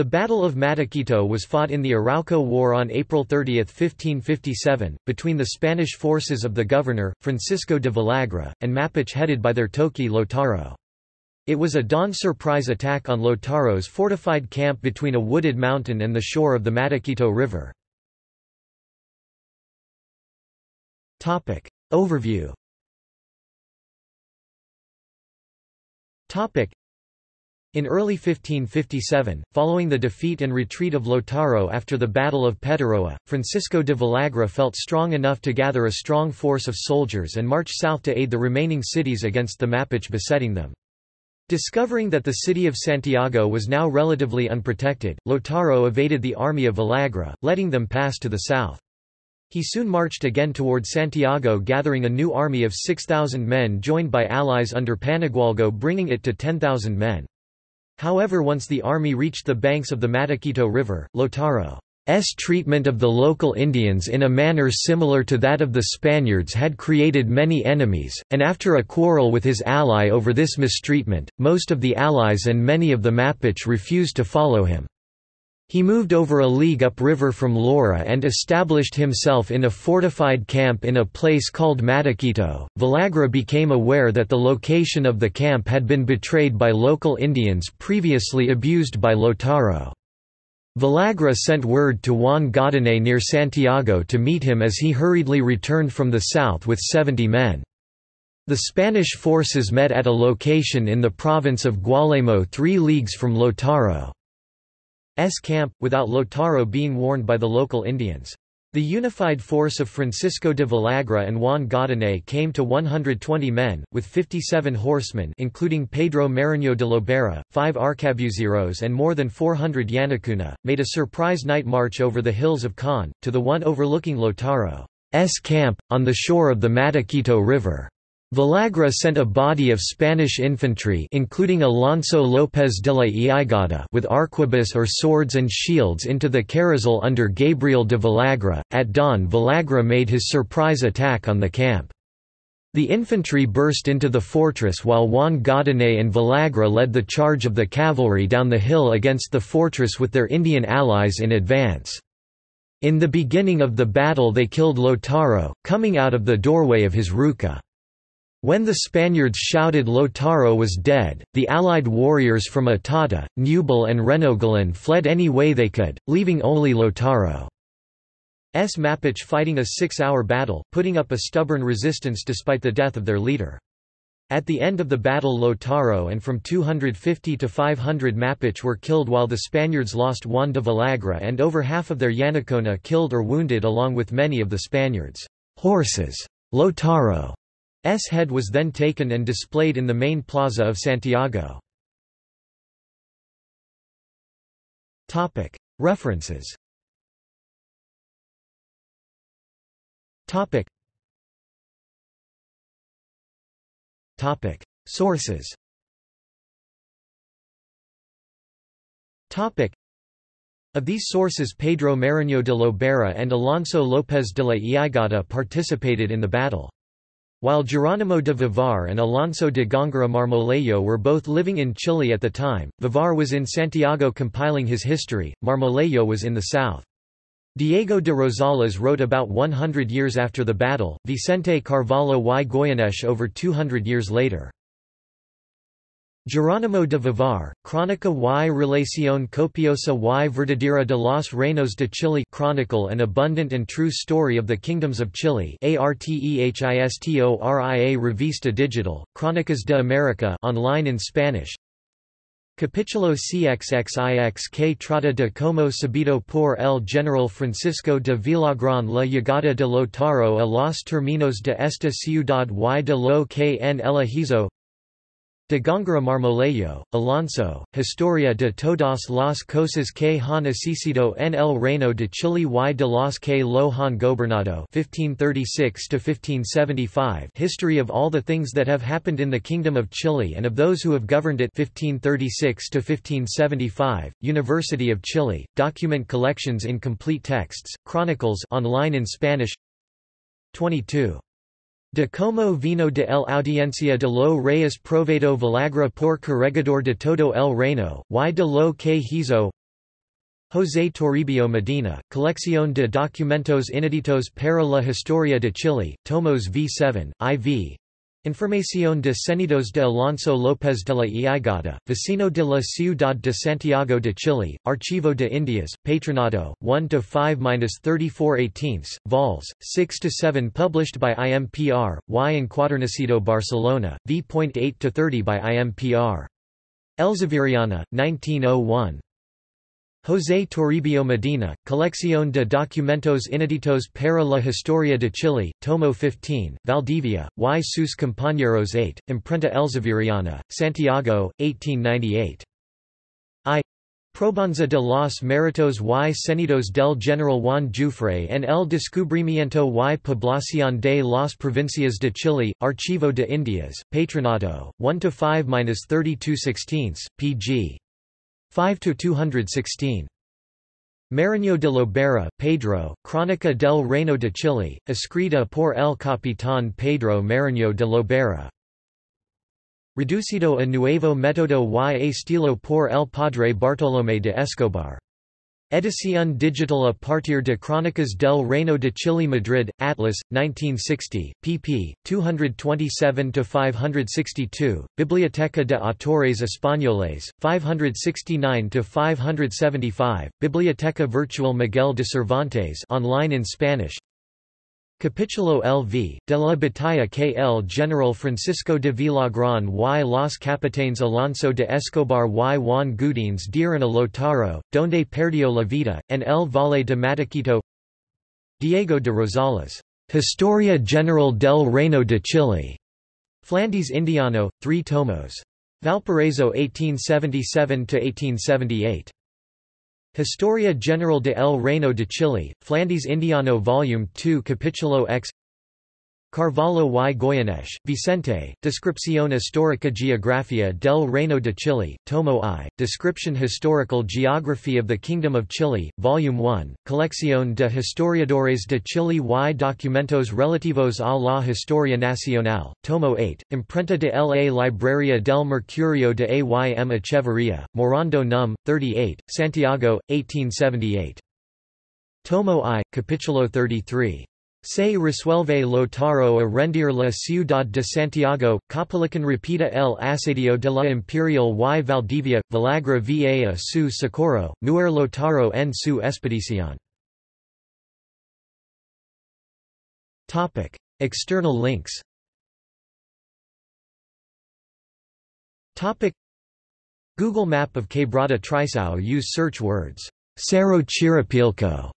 The Battle of Mataquito was fought in the Arauco War on April 30, 1557, between the Spanish forces of the governor, Francisco de Villagra, and Mapuche headed by their Toqui Lautaro. It was a dawn surprise attack on Lautaro's fortified camp between a wooded mountain and the shore of the Mataquito River. Overview in early 1557, following the defeat and retreat of Lautaro after the Battle of Petaroa, Francisco de Villagra felt strong enough to gather a strong force of soldiers and march south to aid the remaining cities against the Mapuche besetting them. Discovering that the city of Santiago was now relatively unprotected, Lautaro evaded the army of Villagra, letting them pass to the south. He soon marched again toward Santiago gathering a new army of 6,000 men joined by allies under Panagualgo bringing it to 10,000 men. However once the army reached the banks of the Mataquito River, Lautaro's treatment of the local Indians in a manner similar to that of the Spaniards had created many enemies, and after a quarrel with his ally over this mistreatment, most of the allies and many of the Mapuche refused to follow him. He moved over a league upriver from Lora and established himself in a fortified camp in a place called Mataquito. Villagra became aware that the location of the camp had been betrayed by local Indians previously abused by Lautaro. Villagra sent word to Juan Godinez near Santiago to meet him as he hurriedly returned from the south with 70 men. The Spanish forces met at a location in the province of Gualemo three leagues from Lautaro. S camp, without Lautaro being warned by the local Indians. The unified force of Francisco de Villagra and Juan Godinez came to 120 men, with 57 horsemen including Pedro Mariño de Lobera, five arcabuceros and more than 400 Yanacona, made a surprise night march over the hills of Con, to the one overlooking Lautaro's camp, on the shore of the Mataquito River. Villagra sent a body of Spanish infantry including Alonso López de la Llagada with arquebus or swords and shields into the Carrizal under Gabriel de Villagra. At dawn Villagra made his surprise attack on the camp. The infantry burst into the fortress while Juan Godinez and Villagra led the charge of the cavalry down the hill against the fortress with their Indian allies in advance. In the beginning of the battle they killed Lautaro, coming out of the doorway of his ruca. When the Spaniards shouted Lautaro was dead, the allied warriors from Itata, Nubal and Renogolan fled any way they could, leaving only Lautaro's Mapuche fighting a six-hour battle, putting up a stubborn resistance despite the death of their leader. At the end of the battle Lautaro and from 250 to 500 Mapuche were killed while the Spaniards lost Juan de Villagra and over half of their Yanacona killed or wounded along with many of the Spaniards' horses. Lautaro S head was then taken and displayed in the main plaza of Santiago. References. Sources. Of these sources Pedro Mariño de Lobera and Alonso López de la Llagada participated in the battle. While Geronimo de Vivar and Alonso de Góngora Marmolejo were both living in Chile at the time, Vivar was in Santiago compiling his history, Marmolejo was in the south. Diego de Rosales wrote about 100 years after the battle, Vicente Carvallo y Goyeneche over 200 years later. Jerónimo de Vivar, Crónica y Relación Copiosa y Verdadera de los Reinos de Chile Chronicle An Abundant and True Story of the Kingdoms of Chile Artehistoria Revista Digital, Crónicas de América online in Spanish. Capítulo CXXIX que trata de como sabido por el general Francisco de Villagrán la llegada de Lautaro a los términos de esta ciudad y de lo que en ella hizo De Góngora Marmolejo, Alonso, Historia de todas las cosas que han necesitado en el reino de Chile y de los que lo han gobernado 1536 History of all the things that have happened in the Kingdom of Chile and of those who have governed it 1536 University of Chile, document collections in complete texts, chronicles online in Spanish 22 De como vino de el audiencia de lo reyes provedo Villagra por corregidor de todo el reino, y de lo que hizo José Toribio Medina, Colección de documentos inéditos para la historia de Chile, tomos v7, IV. Información de Cenidos de Alonso López de la Iaigada, vecino de la Ciudad de Santiago de Chile, Archivo de Indias, Patronato, 1-5-34 vols, 6-7 published by IMPR, Y Encuadernecido Barcelona, v.8-30 by IMPR. Elzeviriana, 1901. José Toribio Medina, Colección de documentos inéditos para la historia de Chile, tomo 15, Valdivia, y sus compañeros 8, Imprenta Elzeviriana, Santiago, 1898. I. Probanza de los Méritos y Cenidos del General Juan Jufre en el descubrimiento y población de las provincias de Chile, Archivo de Indias, Patronato, 1-5-32 16, pg. 5–216. Mariño de Lobera, Pedro, Crónica del Reino de Chile, escrita por el capitán Pedro Mariño de Lobera. Reducido a nuevo método y estilo por el padre Bartolomé de Escobar. Edición digital a partir de Crónicas del Reino de Chile Madrid, Atlas, 1960, pp. 227–562, Biblioteca de Autores Españoles, 569–575, Biblioteca Virtual Miguel de Cervantes online in Spanish Capítulo LV, de la batalla que el general Francisco de Villagrán y los capitanes Alonso de Escobar y Juan Gudines dieron a Lautaro, donde perdió la vida, en el Valle de Mataquito Diego de Rosales, Historia General del Reino de Chile, Flandes Indiano, 3 tomos. Valparaíso 1877–1878. Historia General de El Reino de Chile, Flandes Indiano Volume 2 Capítulo X Carvallo y Goyeneche, Vicente, Descripción Histórica Geografía del Reino de Chile, Tomo I, Description Historical Geography of the Kingdom of Chile, Volume 1, Colección de Historiadores de Chile y Documentos Relativos a la Historia Nacional, Tomo 8, Imprenta de la Librería del Mercurio de Aym Echeverría, Morando Num, 38, Santiago, 1878. Tomo I, Capítulo 33. Se resuelve Lautaro a rendir la ciudad de Santiago, Caupolicán repita el asedio de la Imperial y Valdivia, Villagra va su socorro, muer Lautaro en su expedición. External links Google map of Quebrada Traiçao use search words, Cerro Chirapilco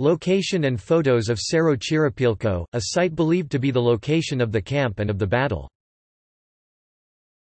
Location and photos of Cerro Chirapilco, a site believed to be the location of the camp and of the battle.